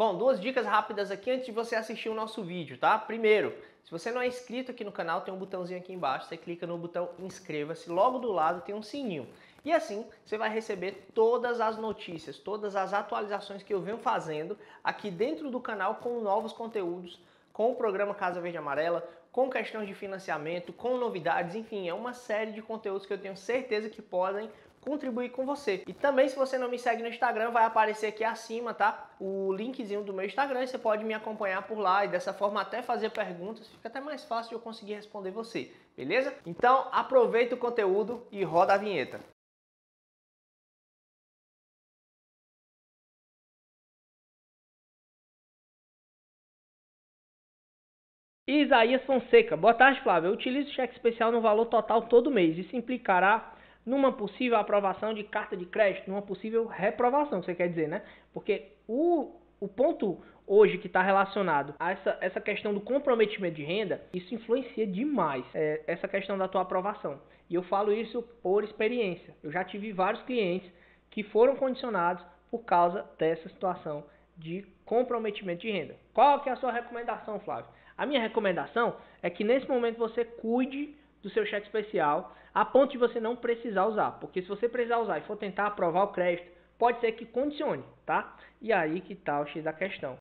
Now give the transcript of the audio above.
Bom, duas dicas rápidas aqui antes de você assistir o nosso vídeo, tá? Primeiro, se você não é inscrito aqui no canal, tem um botãozinho aqui embaixo, você clica no botão inscreva-se, logo do lado tem um sininho. E assim você vai receber todas as notícias, todas as atualizações que eu venho fazendo aqui dentro do canal com novos conteúdos, com o programa Casa Verde Amarela, com questões de financiamento, com novidades, enfim, é uma série de conteúdos que eu tenho certeza que podem contribuir com você. E também se você não me segue no Instagram, vai aparecer aqui acima, tá? O linkzinho do meu Instagram, você pode me acompanhar por lá e dessa forma até fazer perguntas, fica até mais fácil de eu conseguir responder você, beleza? Então aproveita o conteúdo e roda a vinheta. Isaías Fonseca. Boa tarde, Flávio. Eu utilizo cheque especial no valor total todo mês. Isso implicará numa possível aprovação de carta de crédito, numa possível reprovação, você quer dizer, né? Porque o, o ponto hoje que está relacionado a essa, essa questão do comprometimento de renda, isso influencia demais é, essa questão da tua aprovação. E eu falo isso por experiência. Eu já tive vários clientes que foram condicionados por causa dessa situação de comprometimento de renda. Qual que é a sua recomendação, Flávio? A minha recomendação é que nesse momento você cuide do seu cheque especial a ponto de você não precisar usar. Porque se você precisar usar e for tentar aprovar o crédito, pode ser que condicione, tá? E aí que tá o X da questão.